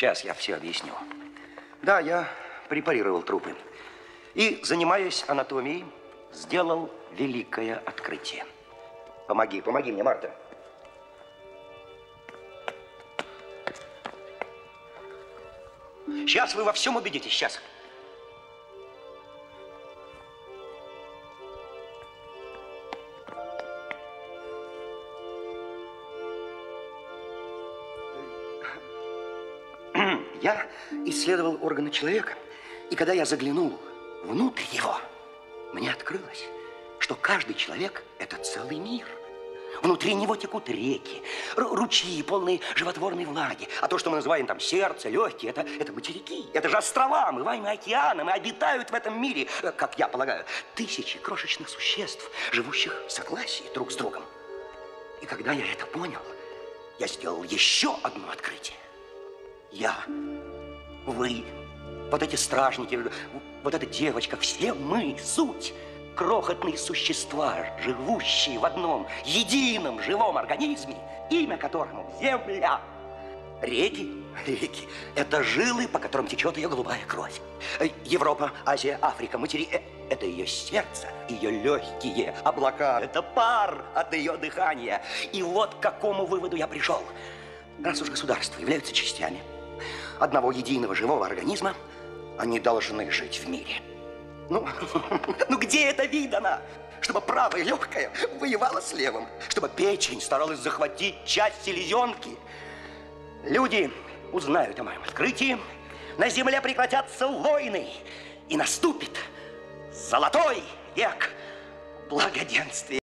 Сейчас я все объясню. Да, я препарировал трупы. И, занимаясь анатомией, сделал великое открытие. Помоги, помоги мне, Марта. Сейчас вы во всем убедитесь, сейчас. Я исследовал органы человека, и когда я заглянул внутрь его, мне открылось, что каждый человек – это целый мир. Внутри него текут реки, ручьи, полные животворной влаги. А то, что мы называем там сердце, легкие, это, это материки. Это же острова, омываемые океаном, и обитают в этом мире, как я полагаю, тысячи крошечных существ, живущих в согласии друг с другом. И когда я это понял, я сделал еще одно открытие. Я, вы, вот эти стражники, вот эта девочка, все мы, суть, крохотные существа, живущие в одном едином живом организме, имя которому Земля. Реки, реки – это жилы, по которым течет ее голубая кровь. Европа, Азия, Африка, матери э, – это ее сердце, ее легкие облака. Это пар от ее дыхания. И вот к какому выводу я пришел. Раз уж государства являются частями одного единого живого организма, они должны жить в мире. Ну, ну где это видано? Чтобы правое легкое воевало с левым, чтобы печень старалась захватить часть селезенки. Люди узнают о моем открытии, на земле прекратятся войны, и наступит золотой век благоденствия.